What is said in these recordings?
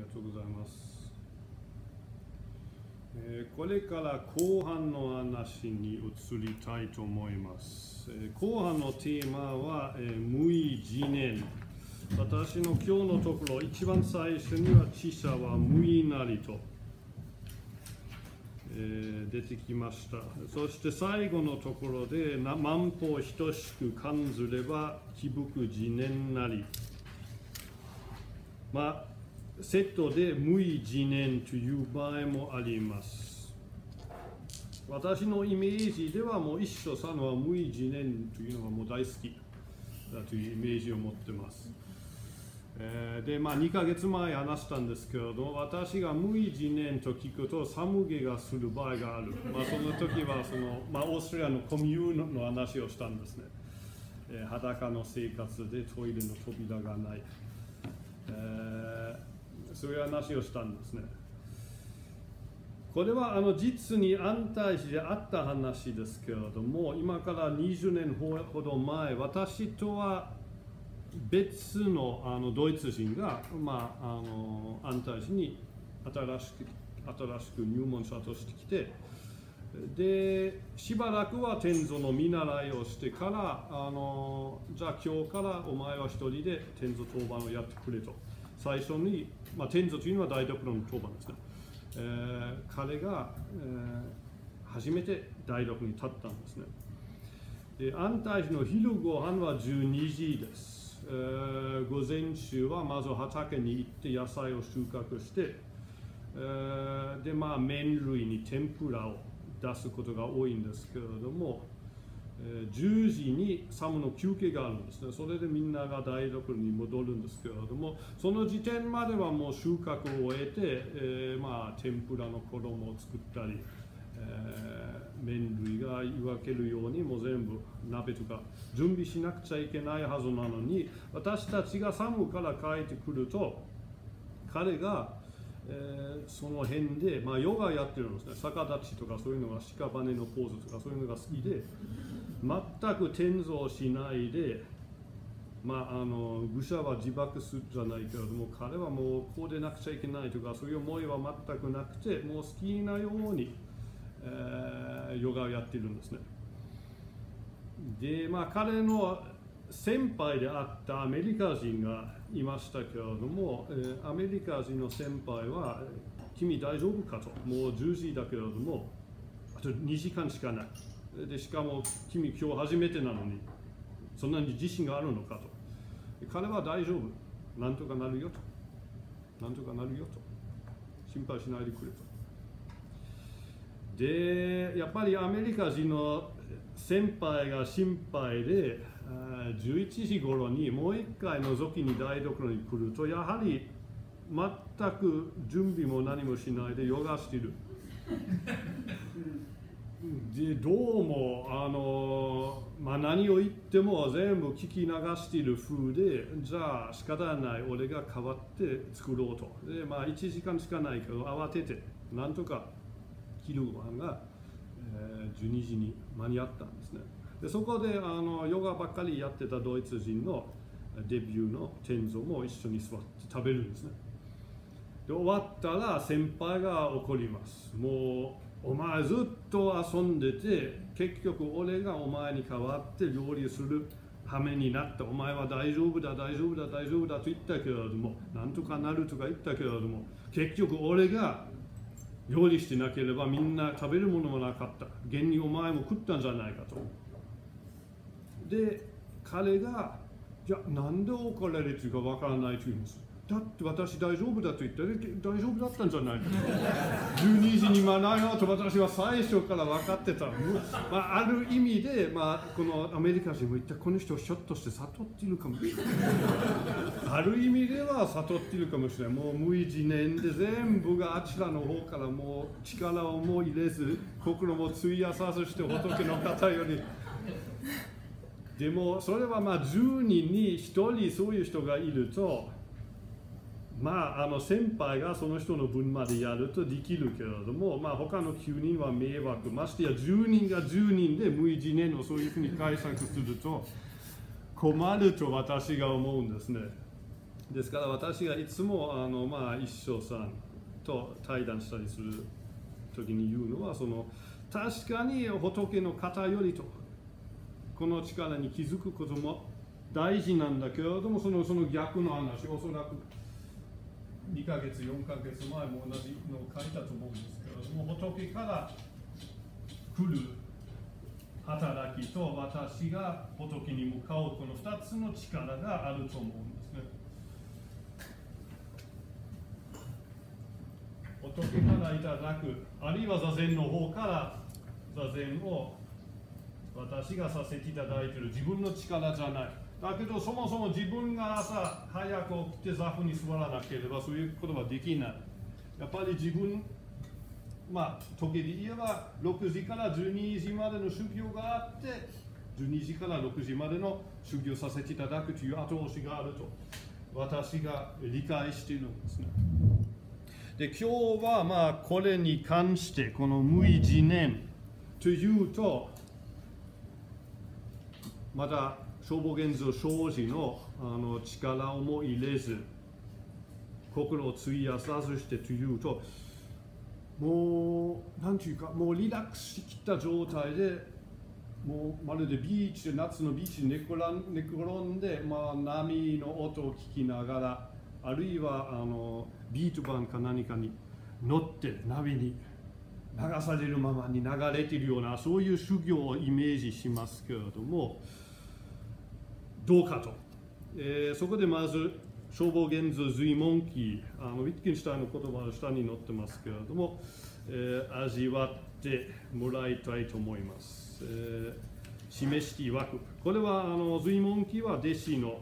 りがとうございます。えー、これから後半の話に移りたいと思います。えー、後半のテーマは、えー、無意自念。私の今日のところ、一番最初には知者は無意なりと、えー、出てきました。そして最後のところで、万歩等しく感ずれば、気吹く自念なり。まあセットで無意自念という場合もあります。私のイメージではもう一緒さのは無意自念というのがもう大好きだというイメージを持ってます。えー、で、まあ2ヶ月前話したんですけれど、私が無意自念と聞くと寒気がする場合がある。まあその時はその、まあオーストリアのコミューンの話をしたんですね。えー、裸の生活でトイレの扉がない。えーそういう話をしたんですね。これはあの実に安泰寺であった話ですけれども、今から20年ほど前、私とは別のあのドイツ人が、まあ、あの安泰寺に新しく新しく入門者としてきて、でしばらくは天祖の見習いをしてからあのじゃあ今日からお前は一人で天祖当番をやってくれと最初に、まあ、天祖というのは台所の当番ですね、えー、彼が、えー、初めて台所に立ったんですね。で安泰寺の昼ご飯は12時です、えー、午前中はまず畑に行って野菜を収穫して、えー、でまあ麺類に天ぷらを出すことが多いんですけれども10時にサムの休憩があるんですね。それでみんなが台所に戻るんですけれども、その時点まではもう収穫を終えて、えー、まあ天ぷらの衣を作ったり、えー、麺類が湯分けるようにもう全部鍋とか準備しなくちゃいけないはずなのに、私たちがサムから帰ってくると、彼がえー、その辺で、まあ、ヨガやってるんですね。逆立ちとかそういうのが屍のポーズとかそういうのが好きで全く転造しないでまあ、あの愚者は自爆するじゃないけれども彼はもうこうでなくちゃいけないとかそういう思いは全くなくてもう好きなように、えー、ヨガをやってるんですね。でまあ彼の先輩であったアメリカ人がいましたけれども、え、アメリカ人の先輩は「君大丈夫か?」と「もう10時だけれどもあと2時間しかない」でしかも「君今日初めてなのにそんなに自信があるのか?」と「彼は大丈夫なんとかなるよ」と「なんとかなるよ」と「心配しないでくれ」と。でやっぱりアメリカ人の先輩が心配で11時頃にもう一回覗きに台所に来るとやはり全く準備も何もしないでヨガしてる。でどうもあの、まあ、何を言っても全部聞き流している風でじゃあ仕方ない俺が代わって作ろうと。で、まあ、1時間しかないけど慌ててなんとか昼ご飯が、えー、12時に間に合ったんですねでそこであのヨガばっかりやってたドイツ人のデビューの天蔵も一緒に座って食べるんですね。で終わったら先輩が怒ります。もうお前ずっと遊んでて結局俺がお前に代わって料理する羽目になったお前は大丈夫だ大丈夫だ大丈夫だと言ったけれどもなんとかなるとか言ったけれども結局俺が料理してなければみんな食べるものもなかった。現にお前も食ったんじゃないかと。で彼がじゃあなんで怒られてるかわからないと言うんです。だって私大丈夫だと言ったら大丈夫だったんじゃないの12 時に学ようと私は最初から分かってた、まあ、ある意味で、まあ、このアメリカ人も言ったこの人ひょっとして悟っているかも。しれないある意味では悟っているかもしれないもう無意自念で全部があちらの方からもう力をもう入れず心も費やさずして仏の方よりでもそれはまあ10人に1人そういう人がいるとまああの先輩がその人の分までやるとできるけれどもまあ他の9人は迷惑ましてや10人が10人で無意地念をそういうふうに解釈すると困ると私が思うんですね。ですから私がいつもあの、まあ、一生さんと対談したりする時に言うのはその確かに仏の方よりと。この力に気づくことも大事なんだけれどもそのその逆の話おそらく2ヶ月4ヶ月前も同じのを書いたと思うんですけれども仏から来る働きと私が仏に向かうこの2つの力があると思うんですね。仏からいただくあるいは座禅の方から座禅を私がさせていただいている自分の力じゃない。だけどそもそも自分が朝早く起きて座布に座らなければそういうことはできない。やっぱり自分まあ時計で言えば6時から12時までの修行があって12時から6時までの修行させていただくという後押しがあると私が理解しているんですね。で今日はまあこれに関してこの無意自念というとまた消防現像生じのあの力をも入れず心を費やさずしてというともうなんていうかもうリラックスしてきた状態でもうまるでビーチで夏のビーチに寝転んで、まあ、波の音を聞きながらあるいはあのビート板か何かに乗って波に流されるままに流れているようなそういう修行をイメージしますけれどもどうかと、えー、そこでまず消防現像随文記あのウィッキンシュタインの言葉の下に載ってますけれども、えー、味わってもらいたいと思います、えー、示していわくこれはあの随文記は弟子の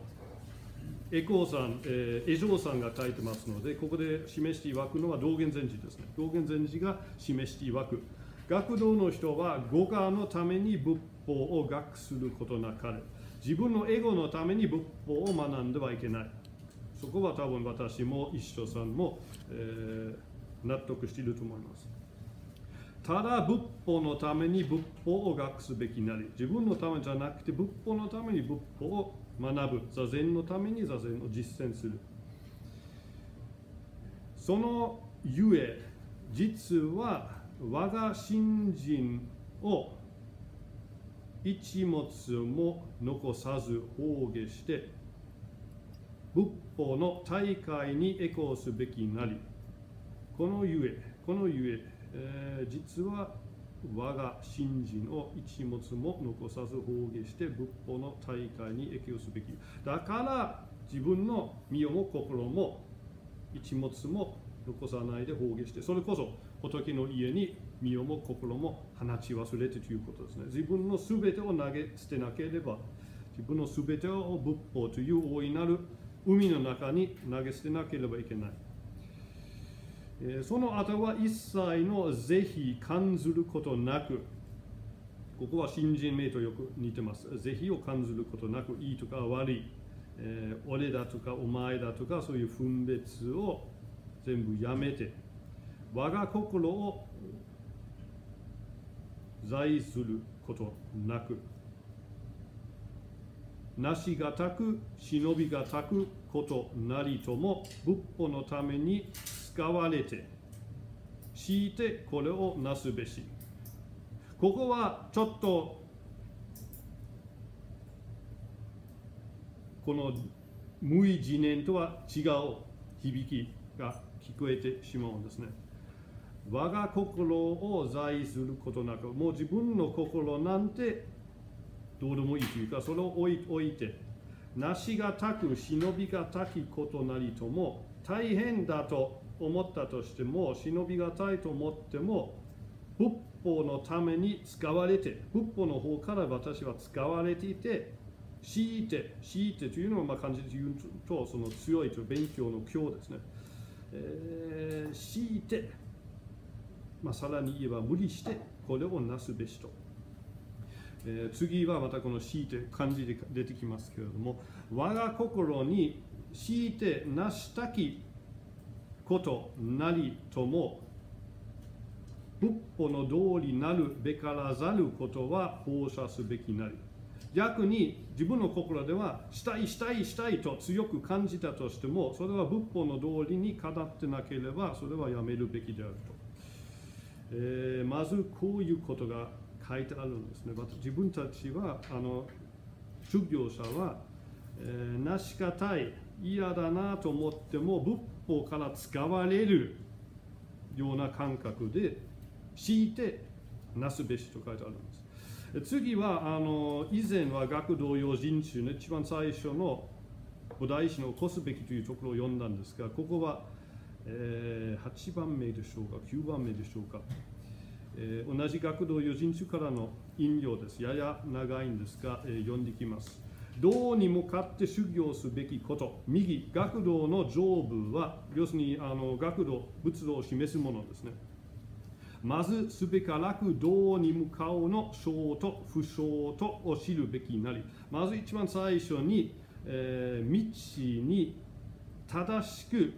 エコーさん、えー、江上さんが書いてますので、ここで示していわくのは道元禅師ですね。道元禅師が示していわく。学童の人は語学のために仏法を学することなかれ。自分のエゴのために仏法を学んではいけない。そこは多分私も一緒さんも、えー、納得していると思います。ただ仏法のために仏法を学すべきなり、自分のためじゃなくて仏法のために仏法を学ぶ座禅のために座禅を実践するそのゆえ実は我が信心を一物も残さず放下して仏法の大会にエコーすべきなり。このゆえこのゆええー、実は我が信心を一物も残さず放下して仏法の大会に益をすべき。だから自分の身をも心も一物も残さないで放下してそれこそ仏の家に身をも心も放ち忘れてということですね。自分の全てを投げ捨てなければ自分の全てを仏法という大いなる海の中に投げ捨てなければいけない。その後は一切の是非感ずることなくここは新人名とよく似てます。是非を感ずることなくいいとか悪い、えー、俺だとかお前だとかそういう分別を全部やめて我が心を在することなくなしがたく忍びがたくことなりとも仏法のために使われて強いてこれをなすべし。ここはちょっとこの無意自念とは違う響きが聞こえてしまうんですね。我が心を在することなくもう自分の心なんてどうでもいいというかそれを置いてなしがたく忍びがたきことなりとも大変だと思ったとしても忍びがたいと思っても仏法のために使われて仏法の方から私は使われていて強いて強いてというのをまあ感じで言うとその強いと勉強の今日ですね、えー、強いて、まあ、さらに言えば無理してこれをなすべしと、えー、次はまたこの強いて漢字で出てきますけれども我が心に強いてなしたきことなりとも仏法の道理なるべからざることは放射すべきなり。逆に自分の心ではしたいしたいしたいと強く感じたとしてもそれは仏法の通りにかなってなければそれはやめるべきであると、えー、まずこういうことが書いてあるんですね。自分たちはあの修行者は、えー、なしかたい嫌だなと思っても仏法から使われるような感覚で強いてなすべしと書いてあるんです。次はあの以前は学童用人中の一番最初の古代史の起こすべきというところを読んだんですがここは、えー、8番目でしょうか9番目でしょうか、えー、同じ学童用人中からの引用です。やや長いんですが、えー、読んできます。道に向かって修行すべきこと。右学童の上部は要するにあの学童仏道を示すものですね。まずすべからく道に向かうの章と不章とを知るべきなり。まず一番最初に、えー、道に正しく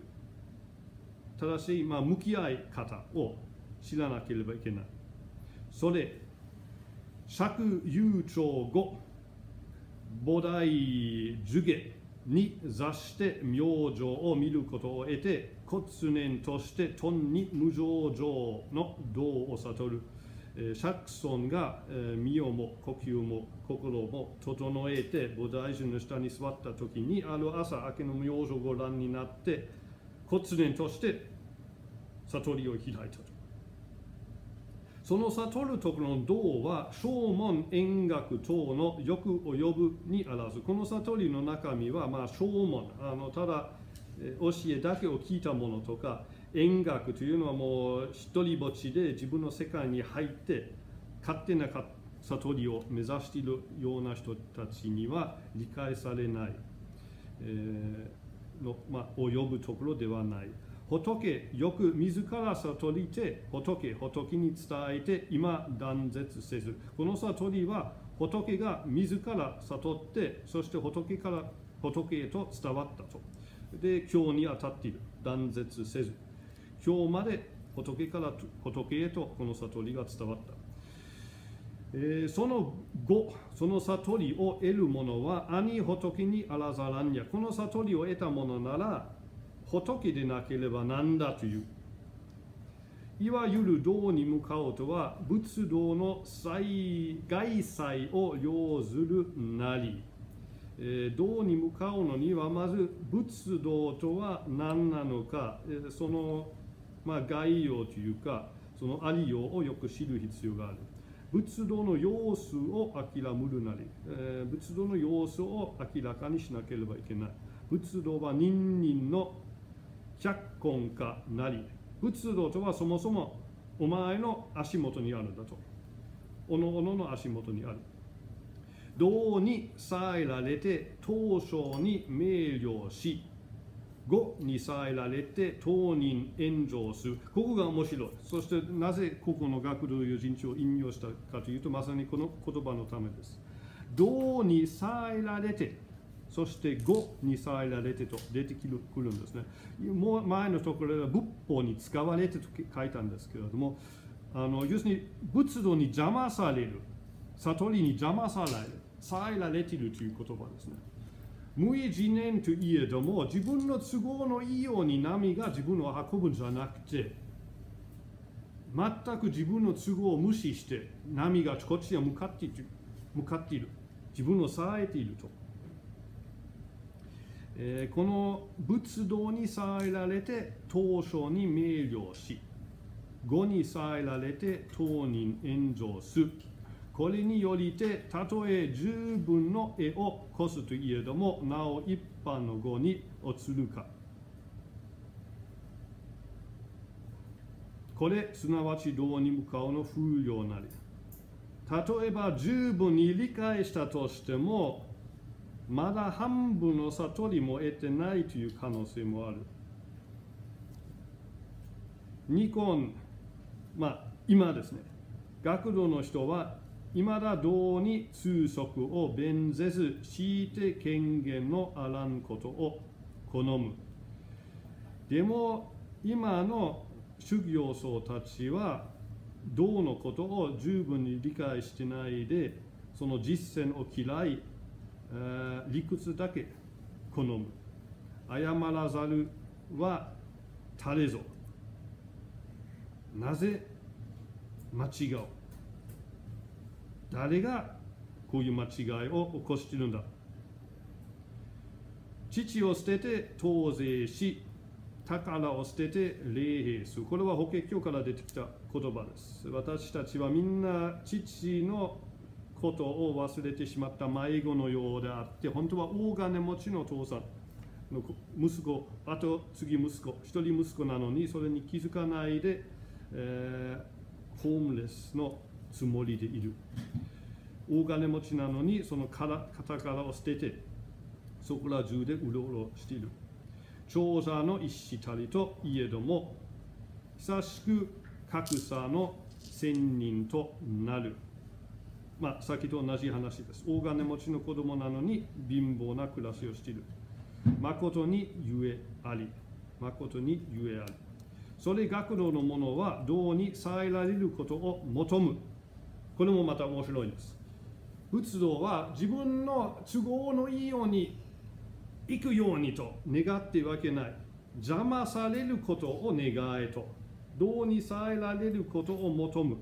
正しい、まあ、向き合い方を知らなければいけない。それ釈悠長後菩提樹下に座して明星を見ることを得て骨念としてトンに無常情の道を悟る、えシャクソンが、身をも呼吸も心も整えて菩提樹の下に座った時にある朝明けの明星をご覧になって骨念として悟りを開いたと。その悟るところの道は正門円学等のよく及ぶにあらず。この悟りの中身はまあ正門。あのただ教えだけを聞いたものとか円学というのはもう一りぼっちで自分の世界に入って勝手な悟りを目指しているような人たちには理解されない、えー、の、まあ、及ぶところではない。仏よく自ら悟りて仏仏に伝えて今断絶せず。この悟りは仏が自ら悟ってそして仏から仏へと伝わったと。で今日に当たっている。断絶せず。今日まで仏から仏へとこの悟りが伝わった、えー、その後その悟りを得る者は兄仏にあらざらんや。この悟りを得た者なら仏でなければ何だという。いわゆる道に向かうとは仏道の外祭を要するなり。えー、道に向かうのにはまず仏道とは何なのか、えー、その、まあ、概要というかそのありようをよく知る必要がある。仏道の様子を諦めるなり、えー、仏道の様子を明らかにしなければいけない。仏道は人人の脚根かなり。仏道とはそもそもお前の足元にあるんだと。おのおのの足元にある。道にえられて当初に明瞭し語にえられて当人炎上する。ここが面白い。そしてなぜここの学童友人帳を引用したかというとまさにこの言葉のためです。道にさえられてそして語にさえられてと出てくるんですね。もう前のところでは仏法に使われてと書いたんですけれどもあの要するに仏道に邪魔される悟りに邪魔されるさえられているという言葉ですね。無意自念といえども、自分の都合のいいように波が自分を運ぶんじゃなくて、全く自分の都合を無視して、波がこっちへ向かっている。向かっている自分を支えていると。えー、この仏道に支えられて、当初に明瞭し、語に支えられて当人炎上する。これによりてたとえ十分の絵を越すといえどもなお一般の語に移るか。これすなわち道に向かうの風量なり。例えば十分に理解したとしてもまだ半分の悟りも得てないという可能性もある。ニコンまあ今ですね。学童の人はいまだ道に通則を弁ぜず強いて権限のあらんことを好む。でも今の修行僧たちは道のことを十分に理解してないでその実践を嫌い、理屈だけ好む。謝らざるは誰ぞ。なぜ間違う？誰がこういう間違いを起こしているんだ。父を捨てて当税し宝を捨てて礼拝す。るこれは法華経から出てきた言葉です。私たちはみんな父のことを忘れてしまった迷子のようであって本当は大金持ちの父さんの息子あと次息子一人息子なのにそれに気づかないで、えー、ホームレスのつもりでいる。大金持ちなのにその肩からを捨ててそこら中でうろうろしている。長者の一子たりといえども久しく格差の仙人となる。まあ先と同じ話です。大金持ちの子供なのに貧乏な暮らしをしている。誠にゆえあり誠にゆえあり。それ学童の者は道に遮られることを求む。これもまた面白いんです。仏道は自分の都合のいいように行くようにと願っているわけない。邪魔されることを願えと。道に遮られることを求む。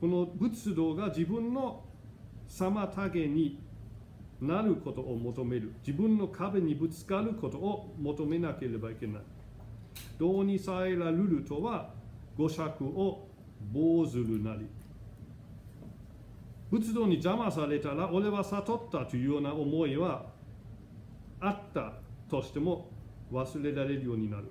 この仏道が自分の妨げになることを求める。自分の壁にぶつかることを求めなければいけない。道に遮られるとは五尺を棒ずるなり。仏道に邪魔されたら俺は悟ったというような思いはあったとしても忘れられるようになる。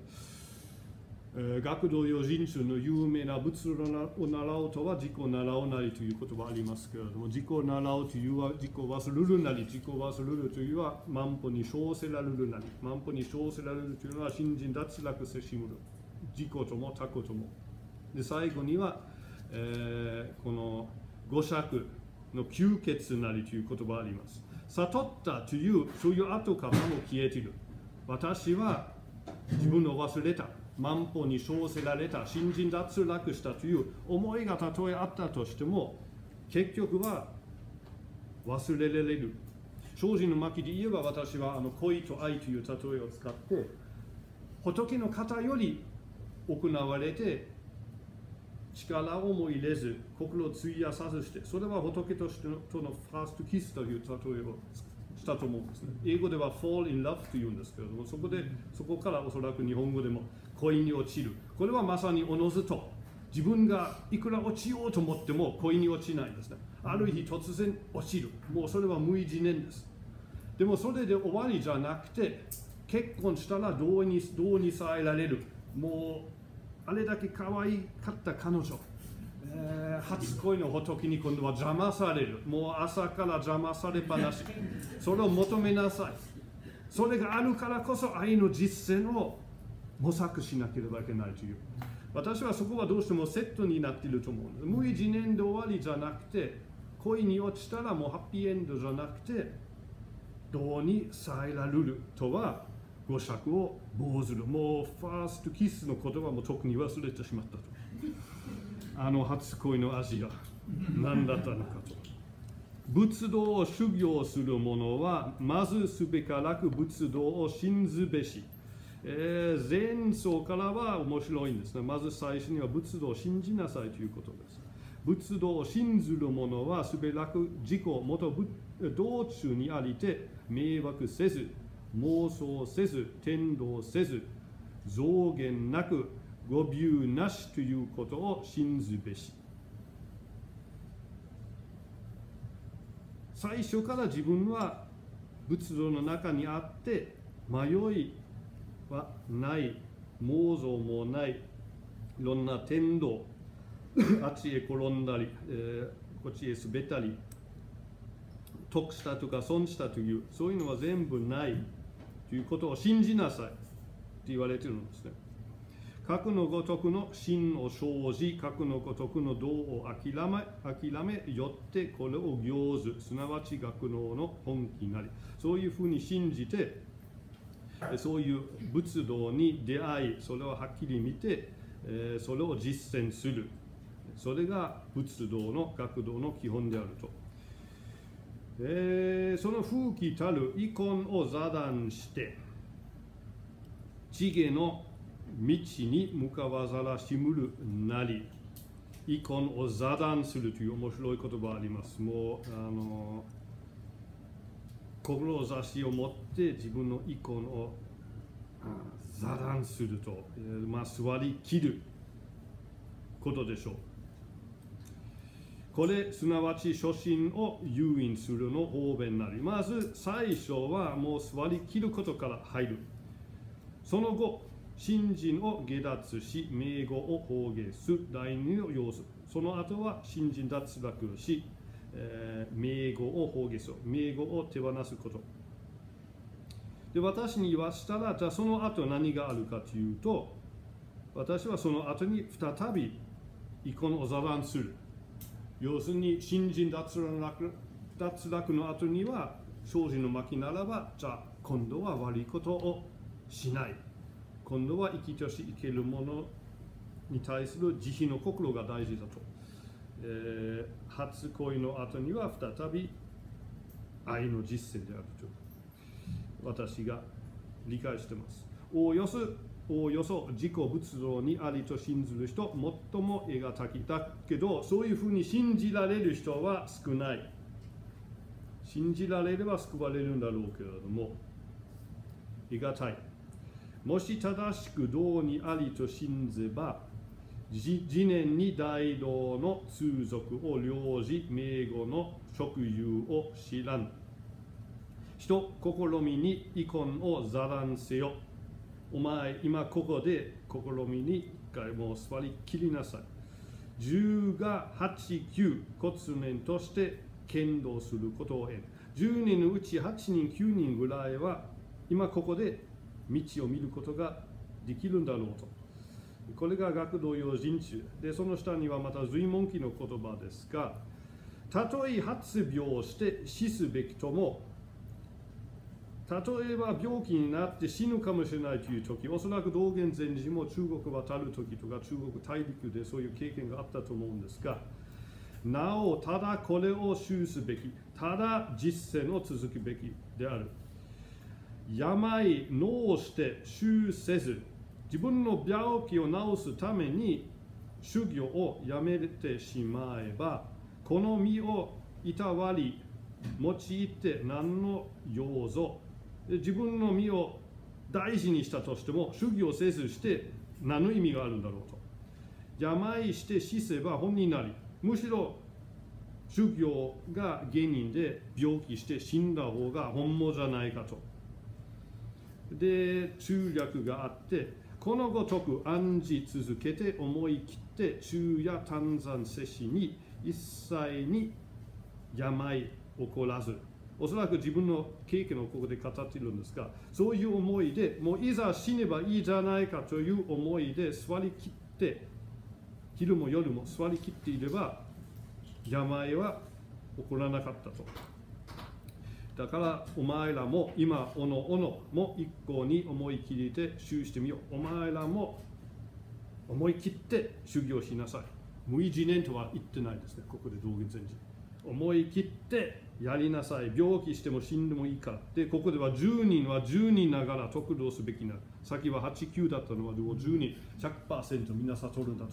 えー、学童用人種の有名な仏を習うとは自己習うなりという言葉ありますけれども自己習うというは自己忘れるなり自己忘れるというは万歩に生せられるなり万歩に生せられるというのは新人脱落せしむる。自己とも他己とも。で最後には、えー、この五尺の吸血なりという言葉あります。悟ったというそういう後からも消えている。私は自分を忘れた。万歩に生せられた。新人脱落したという思いがたとえあったとしても結局は忘れられる。精進の巻で言えば私はあの恋と愛という例えを使って仏の方より行われて力をも入れず心を費やさずしてそれは仏としてのとのファーストキスという例えをしたと思うんですね。英語では fall in love というんですけれどもそこでそこからおそらく日本語でも恋に落ちる。これはまさにおのずと自分がいくら落ちようと思っても恋に落ちないんですね。ある日突然落ちる。もうそれは無意自念です。でもそれで終わりじゃなくて結婚したらどうにどうにさえられる。もうあれだけ可愛かった彼女、えー、初恋の仏に今度は邪魔される。もう朝から邪魔されっぱなし。それを求めなさい。それがあるからこそ愛の実践を模索しなければいけないという。私はそこはどうしてもセットになっていると思う。んです無意自念で終わりじゃなくて恋に落ちたらもうハッピーエンドじゃなくてどうにさえられるとは五尺を棒ずるもうファーストキスの言葉も特に忘れてしまったと。あの初恋の味が何だったのかと。仏道を修行する者はまずすべからく仏道を信ずべし、えー、前奏からは面白いんですね。まず最初には仏道を信じなさいということです。仏道を信ずる者はすべらく自己元道中にありて迷惑せず妄想せず天道せず増減なく語尾なしということを信ずべし。最初から自分は仏像の中にあって迷いはない妄想もないいろんな天道 あっちへ転んだり、えー、こっちへ滑ったり得したとか損したというそういうのは全部ない。ということを信じなさいって言われてるんですね。核のごとくの真を生じ、核のごとくの道を諦め、諦め、よってこれを行ず、すなわち学能の本気なり。そういうふうに信じて、そういう仏道に出会い、それをはっきり見て、それを実践する。それが仏道の学道の基本であると、えー、その風紀たる遺恨を座談して地下の道に向かわざらしむるなり遺恨を座談するという面白い言葉ありますもうあの志を持って自分の遺恨を座談すると、まあ、座りきることでしょう。これ、すなわち初心を誘引するの方便なり。まず最初はもう座りきることから入る。その後、新人を下脱し、名語を放下す第二の要素。その後は新人脱落し、えー、名語を放下する。名語を手放すこと。で私に言わしたら、じゃあその後何があるかというと、私はその後に再び遺恨を座談する。要するに、新人脱落脱落の後には、精進の巻ならば、じゃあ今度は悪いことをしない。今度は生きとし生けるものに対する慈悲の心が大事だと。えー、初恋の後には再び愛の実践であると。私が理解してます。おおよそ、おおよそ自己仏像にありと信ずる人、最も得がたきだけど、そういうふうに信じられる人は少ない。信じられれば救われるんだろうけれども、得がたい。もし正しく道にありと信ぜば、次年に大道の通俗を領じ、名語の職有を知らん。人試みに遺恨を座談せよ。お前、今ここで試みに一回もう座りきりなさい。10が8、9、骨年として剣道することを得る。10人のうち8人、9人ぐらいは今ここで道を見ることができるんだろうと。これが学童用人中で、その下にはまた随文記の言葉ですが、たとえ発病して死すべきとも、例えば病気になって死ぬかもしれないという時おそらく道元禅師も中国渡る時とか中国大陸でそういう経験があったと思うんですがなおただこれを修すべきただ実践を続くべきである。病脳して修せず自分の病気を治すために修行をやめてしまえばこの身をいたわり用いて何の要ぞ自分の身を大事にしたとしても主義をせずして何の意味があるんだろうと。病して死せば本人なりむしろ修行が原因で病気して死んだ方が本望じゃないかと。で中略があってこのごとく暗示続けて思い切って昼夜短山せしに一切に病起こらずおそらく自分の経験をここで語っているんですが、そういう思いで、もういざ死ねばいいじゃないかという思いで座りきって、昼も夜も座りきっていれば、病は起こらなかったと。だからお前らも今、おのおのも一向に思い切りで修してみよう。お前らも思い切って修行しなさい。無意自念とは言ってないですね、ここで道元禅師。思い切ってやりなさい。病気しても死んでもいいからでここでは10人は10人ながら得度すべきな先は89だったのは10人。100%みんな悟るんだと。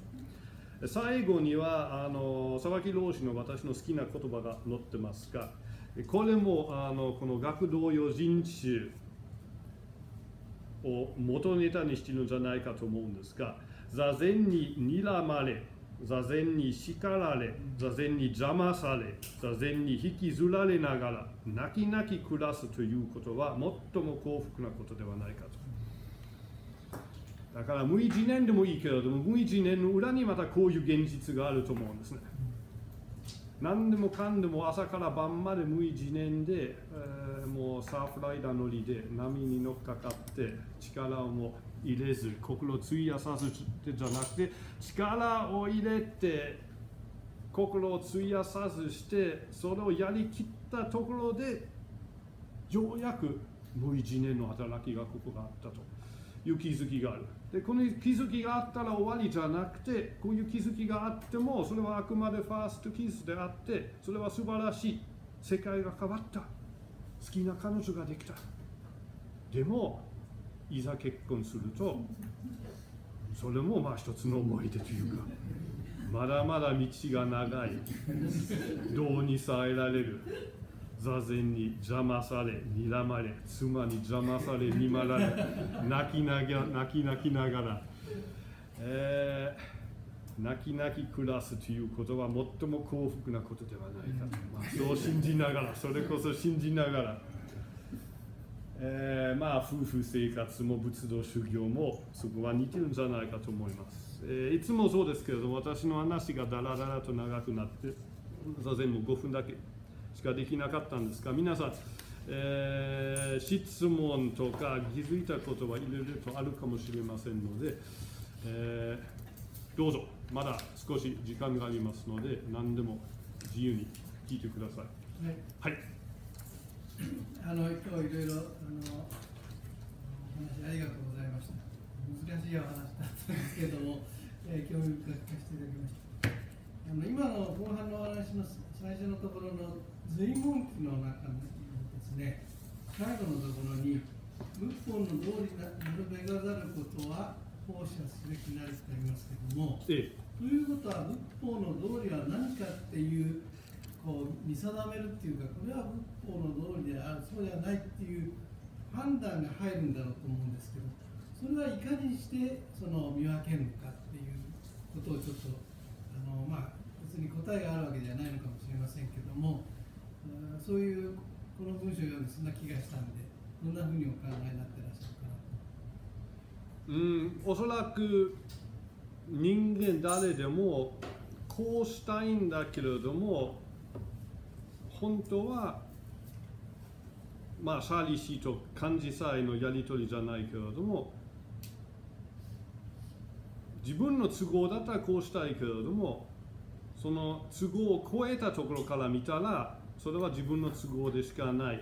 最後にはあの沢木老師の私の好きな言葉が載ってますがこれもあのこの学童用人種を元ネタにしているんじゃないかと思うんですが座禅に睨まれ座禅に叱られ、座禅に邪魔され、座禅に引きずられながら、泣き泣き暮らすということは、最も幸福なことではないかと。だから無意自念でもいいけれども、無意自念の裏にまたこういう現実があると思うんですね。何でもかんでも朝から晩まで無意自念で、えー、もうサーフライダー乗りで波に乗っかかって力をも入れず心を費やさずじゃなくて力を入れて心を費やさずしてそれをやりきったところでようやく無意自念の働きがここがあったと。いう気づきがある。でこの気づきがあったら終わりじゃなくてこういう気づきがあってもそれはあくまでファーストキスであってそれは素晴らしい。世界が変わった。好きな彼女ができた。でもいざ結婚するとそれもまあ一つの思い出というかまだまだ道が長いどうにさえられる座禅に邪魔され睨まれ妻に邪魔され見まられ泣きなが泣き泣きながら、えー、泣き泣き暮らすということは最も幸福なことではないかと、まあ、そう信じながらそれこそ信じながら、えー、まあ夫婦生活も仏道修行もそこは似てるんじゃないかと思います、えー、いつもそうですけれども私の話がだらだらと長くなって座禅も5分だけしかできなかったんですが皆さん、えー、質問とか気づいたことはいろいろとあるかもしれませんので、えー、どうぞ。まだ少し時間がありますので何でも自由に聞いてください。はい、はい、あの今日いろいろあのお話ありがとうございました。難しいお話だったんですけれども、えー、興味深く聞かせていただきました。あの今の後半のお話の最初のところの随文記の中のですね最後のところに仏法の道理なるべがざることは放射すべきなりとありますけども、ええ、ということは仏法の道理は何かっていうこう見定めるっていうかこれは仏法の道理であるそうではないっていう判断が入るんだろうと思うんですけどそれはいかにしてその見分けるのかっていうことをちょっとあのまあ別に答えがあるわけじゃないのかもしれませんけどもそういうこの文章を読んでそんな気がしたんでどんなふうにお考えになってらっしゃるかなうんおそらく人間誰でもこうしたいんだけれども本当はまあシャーリー氏と漢字さえのやり取りじゃないけれども自分の都合だったらこうしたいけれどもその都合を超えたところから見たらそれは自分の都合でしかない。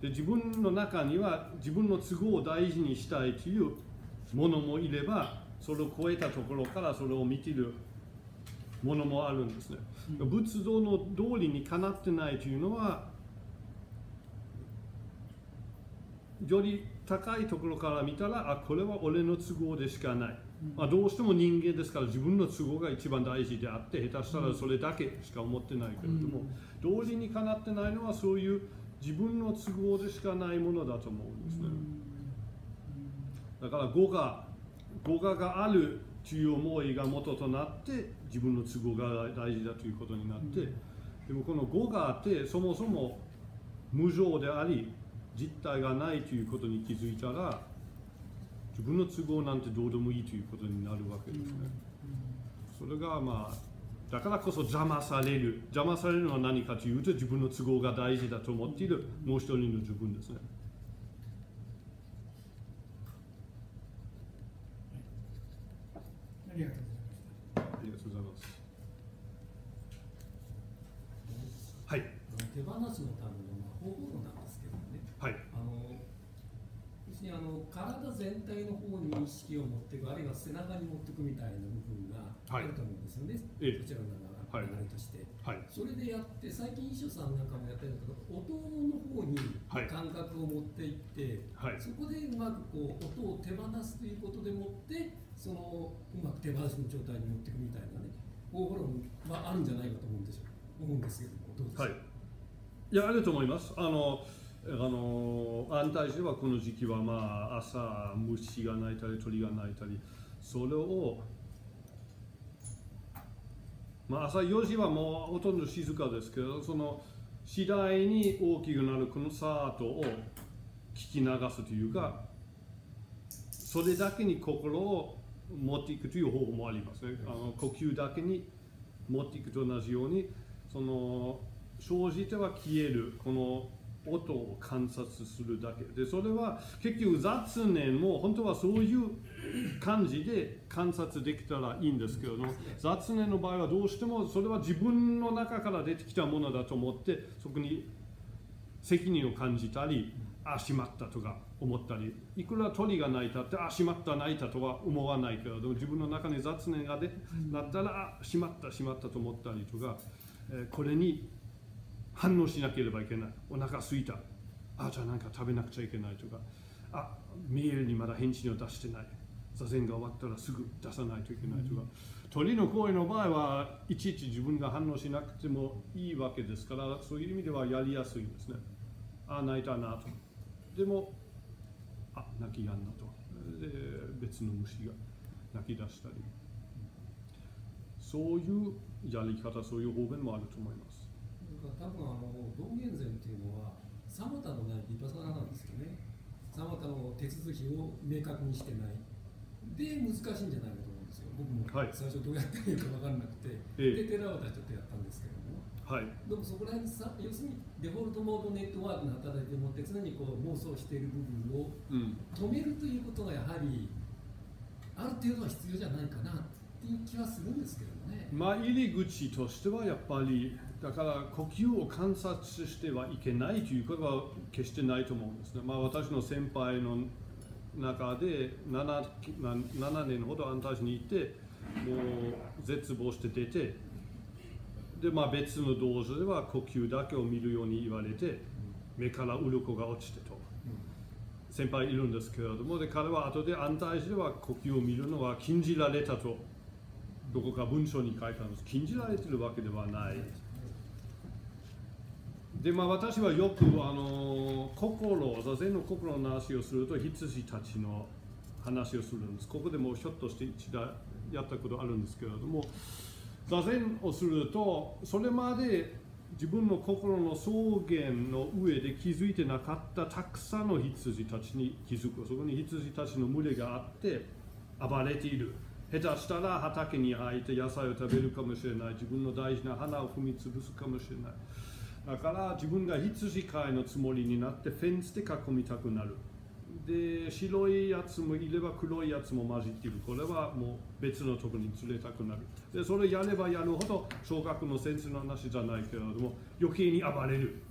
で自分の中には自分の都合を大事にしたいというものもいればそれを超えたところからそれを見ているものもあるんですね。仏像の通りにかなってないというのはより高いところから見たらあこれは俺の都合でしかない、まあ、どうしても人間ですから自分の都合が一番大事であって下手したらそれだけしか思ってないけれども、同時にかなってないのはそういう自分の都合でしかないものだと思うんですね。だから語が語ががあるという思いが元となって自分の都合が大事だということになって、でもこの語があってそもそも無常であり実体がないということに気づいたら自分の都合なんてどうでもいいということになるわけですね。それがまあだからこそ邪魔される邪魔されるのは何かというと自分の都合が大事だと思っているもう一人の自分ですね。ありがとうございます。はい。手放すのための方法なんですけどね。はい。あの要するにあの体全体の方に意識を持っていくあるいは背中に持っていくみたいな部分があると思うんですよね、はい、こちらの流れとして、はい、それでやって最近衣装さんなんかもやってるんだけど感覚を持っていって、はい、そこでうまくこう音を手放すということでもってそのうまく手放しの状態に持っていくみたいなね方法論はあるんじゃないかと思うんですよ。思うんですけどもどうですか、はい、いやあると思います。あのあの安泰寺はこの時期はまあ朝虫が鳴いたり鳥が鳴いたりそれをまあ、朝4時はもうほとんど静かですけどその次第に大きくなるこのサートを聞き流すというかそれだけに心を持っていくという方法もありますね。あの呼吸だけに持っていくと同じようにその生じては消えるこの音を観察するだけ。でそれは結局雑念も本当はそういう感じで観察できたらいいんですけど雑念の場合はどうしてもそれは自分の中から出てきたものだと思ってそこに責任を感じたりああしまったとか思ったりいくら鳥が鳴いたってああしまった鳴いたとは思わないけれども自分の中に雑念が出なったらああしまったしまったと思ったりとか、え、これに反応しなければいけない。お腹すいた。あじゃあなんか食べなくちゃいけないとか。あメールにまだ返信を出してない。座禅が終わったらすぐ出さないといけないとか、鳥の声の場合はいちいち自分が反応しなくてもいいわけですからそういう意味ではやりやすいんですね。ああ泣いたなと。でもあ泣きやんだと。で別の虫が泣き出したり。そういうやり方そういう方便もあると思います。多分あの道元禅っていうのはさまたのないリパサナなんですよね。さまたの手続きを明確にしてない。で難しいんじゃないかと思うんですよ。僕も最初どうやったらいいか分からなくて、はい、で寺渡ちょっとやったんですけども、はい、でもそこら辺さ要するにデフォルトモードネットワークの働いてもって常にこう妄想している部分を止めるということがやはりある程度は必要じゃないかなっていう気はするんですけどね。まあ、入り口としてはやっぱりだから呼吸を観察してはいけないということは決してないと思うんですね。まあ、私の先輩の中で 7, 7年ほど安泰寺にいてもう絶望して出てで、まあ、別の道場では呼吸だけを見るように言われて目から鱗が落ちてと。先輩いるんですけれどもで彼は後で安泰寺では呼吸を見るのは禁じられたと。どこか文章に書いたんです。禁じられてるわけではない。でまあ私はよくあの心座禅の心の話をすると羊たちの話をするんです。ここでもひょっとして一度やったことあるんですけれども座禅をするとそれまで自分の心の草原の上で気づいてなかったたくさんの羊たちに気づく。そこに羊たちの群れがあって暴れている。下手したら畑に入って野菜を食べるかもしれない。自分の大事な花を踏み潰すかもしれない。だから自分が羊飼いのつもりになってフェンスで囲みたくなる。で白いやつもいれば黒いやつも混じっている。これはもう別のとこに連れたくなる。でそれやればやるほど小学の先生の話じゃないけれども余計に暴れる、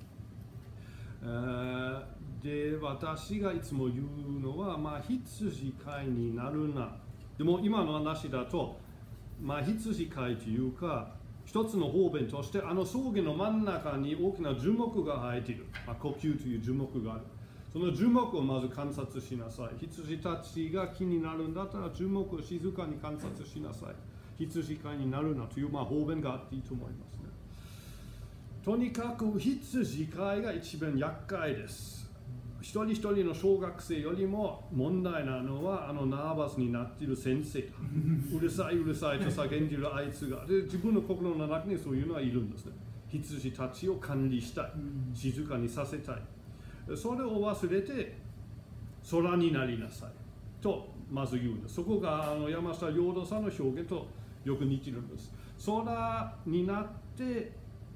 で私がいつも言うのは、まあ、羊飼いになるな。でも今の話だと、まあ、羊飼いというか一つの方便としてあの草原の真ん中に大きな樹木が生えている、まあ、呼吸という樹木がある。その樹木をまず観察しなさい。羊たちが気になるんだったら樹木を静かに観察しなさい。羊飼いになるなという、まあ、方便があっていいと思いますね。とにかく羊飼いが一番厄介です。一人一人の小学生よりも問題なのはあのナーバスになっている先生。うるさいうるさいと叫んでいるあいつがで自分の心の中にそういうのはいるんですね。羊たちを管理したい。静かにさせたい。それを忘れて空になりなさい。とまず言うんです。そこがあの山下陽道さんの表現とよく似てるんです。空になって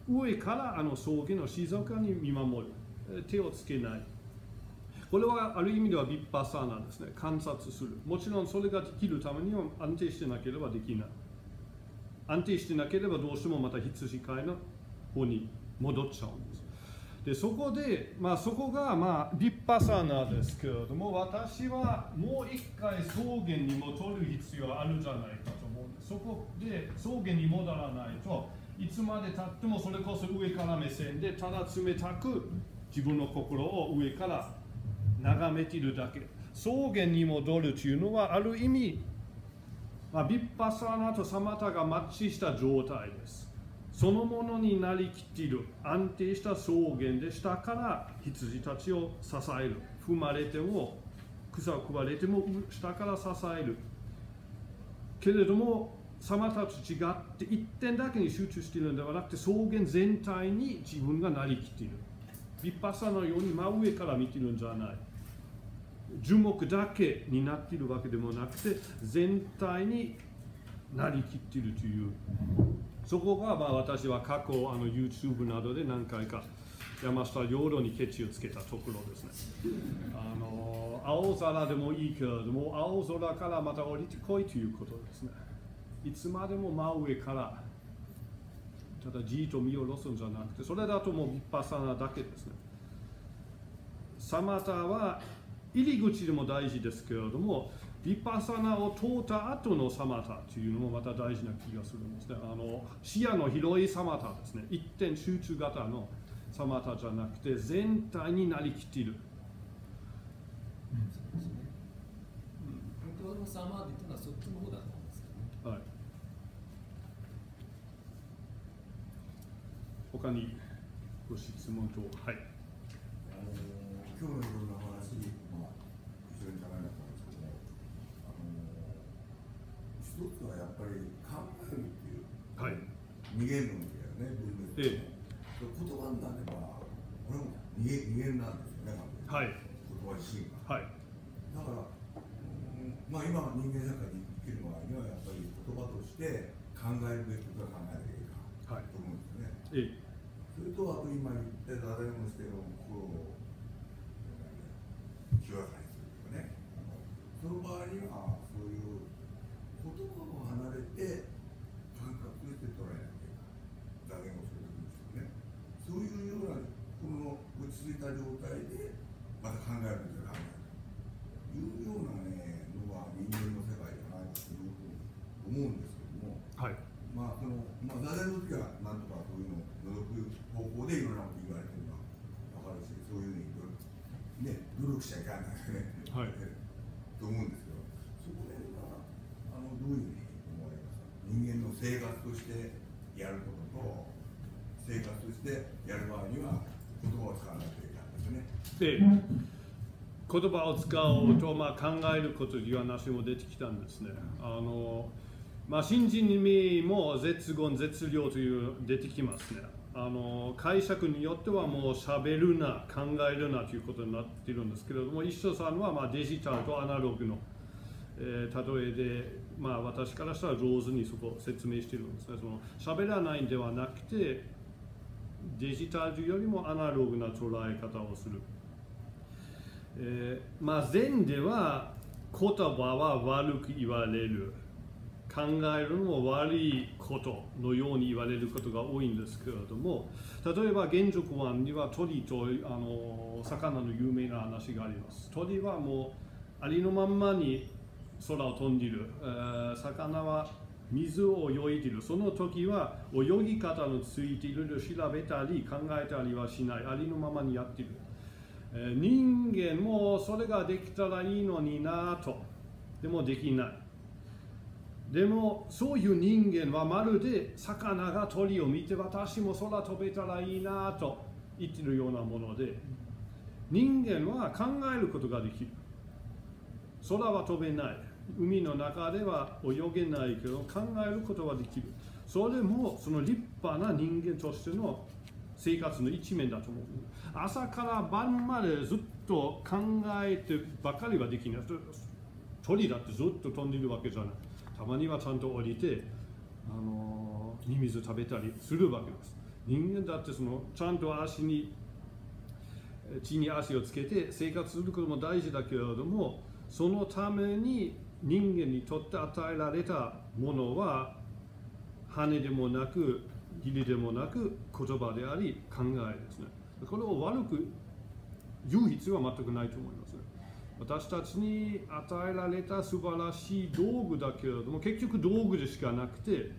上からあの草原の静かに見守る。手をつけないこれはある意味ではビッパサーなんですね。観察する。もちろんそれができるためには安定してなければできない。安定してなければどうしてもまた羊飼いの方に戻っちゃうんです。でそこで、まあ、そこが、まあ、ビッパサーナですけれども私はもう一回草原に戻る必要あるじゃないかと思うんです。そこで草原に戻らないといつまでたってもそれこそ上から目線でただ冷たく自分の心を上から眺めているだけ。草原に戻るというのはある意味、まあ、ビッパサーナとサマタがマッチした状態です。そのものになりきっている。安定した草原で下から羊たちを支える。踏まれても草を食われても下から支える。けれどもサマタと違って一点だけに集中しているのではなくて草原全体に自分がなりきっている。ビッパサのように真上から見ているんじゃない。樹木だけになっているわけでもなくて全体になりきっているという。そこがまあ私は過去あの YouTube などで何回か山下領土にケチをつけたところですね。あの青空でもいいけれども青空からまた降りてこいということですね。いつまでも真上からただじっと見下ろすんじゃなくてそれだともう立派さなだけですね。サマタは入り口でも大事ですけれどもヴィパサナを通った後のサマタというのもまた大事な気がするんですね。あの視野の広いサマタですね。一点集中型のサマタじゃなくて全体になりきっている、うん、そうですね、うん、本当のサマーディというのはそっちの方だったんですかねはい。他にご質問とはい。あの今日の話、まあ、非常に高いなと思うんですけどもあの一つはやっぱり考えるっていう、はい、逃げるのだよね分別で、ええ、言葉になればこれも逃げ逃げなんですよねはい。言葉自身が、はい、だから、うん、まあ今人間社会で生きる場合にはやっぱり言葉として考えるべきことは考えなきゃいけない、と思うんですよね、ええ。それとあと今言ってた誰もしてる心を清らかにするとかね。その場合にはそういう言葉を離れて感覚として捉えなきゃいけない座禅をするときにですよねそういうようなこの落ち着いた状態でまた考えるんじゃないかというようなねのが人間の世界じゃないかというふうに思うんですけども、はい、まあそのまあ座禅の時はなんとかそういうのを除く方向でいろんなこと言われてるのは分かるしそういうふうにね努力しちゃいけないね、はい、と思うんですけどそこら辺はあのどういうふうに思われますか？人間の生活としてやることと生活としてやる場合には言葉を使わないといけないですね。で言葉を使おうと、まあ、考えることという話も出てきたんですね。あのまあ、新人味も絶言絶量という出てきますね。あの解釈によってはもう喋るな考えるなということになっているんですけれども一緒さんはまデジタルとアナログの、えー、例えで、まあ、私からしたら上手にそこを説明しているんですねその喋らないんではなくてデジタルよりもアナログな捉え方をする、えー、まあ禅では言葉は悪く言われる。考えるのも悪いことのように言われることが多いんですけれども例えば原宿湾には鳥とあの魚の有名な話があります。鳥はもうありのまんまに空を飛んでいる、えー、魚は水を泳いでいる。その時は泳ぎ方のついている調べたり考えたりはしない。ありのままにやっている、人間もそれができたらいいのになと。でもできない。でもそういう人間はまるで魚が鳥を見て私も空飛べたらいいなと言ってるようなもので人間は考えることができる。空は飛べない。海の中では泳げないけど考えることはできる。それもその立派な人間としての生活の一面だと思う。朝から晩までずっと考えてばかりはできない鳥だってずっと飛んでいるわけじゃない。たまにはちゃんと降りて、あのミミズ食べたりするわけです。人間だってそのちゃんと足に地に足をつけて生活することも大事だけれどもそのために人間にとって与えられたものは羽でもなく義理でもなく言葉であり考えですね。これを悪く言う必要は全くないと思います。私たちに与えられた素晴らしい道具だけれども結局道具でしかなくて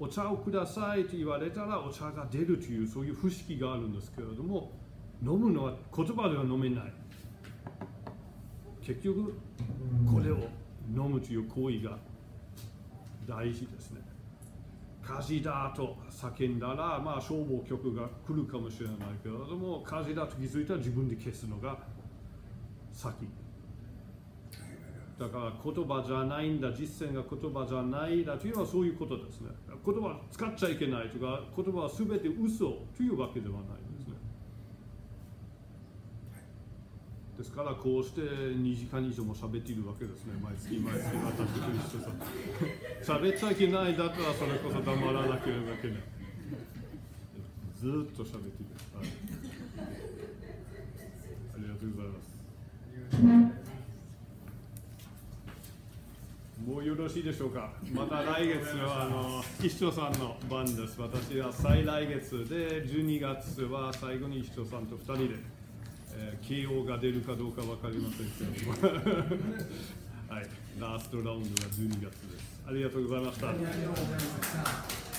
お茶をくださいと言われたらお茶が出るというそういう不思議があるんですけれども飲むのは言葉では飲めない。結局これを飲むという行為が大事ですね。火事だと叫んだら、まあ、消防局が来るかもしれないけれども火事だと気づいたら自分で消すのが先。だから言葉じゃないんだ実践が言葉じゃないだというのはそういうことですね。言葉使っちゃいけないとか言葉は全て嘘というわけではない。ですからこうして2時間以上も喋っているわけですね。毎月毎月私と一緒さ喋っちゃいけないだったらそれこそ黙らなければいけない。ずっと喋っている、はい、ありがとうございます。もうよろしいでしょうか。また来月はあの一生さんの番です。私は再来月で12月は最後に一生さんと2人でえー、KO が出るかどうか分かりませんけども はい、ラストラウンドが12月です。ありがとうございました。